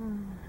うん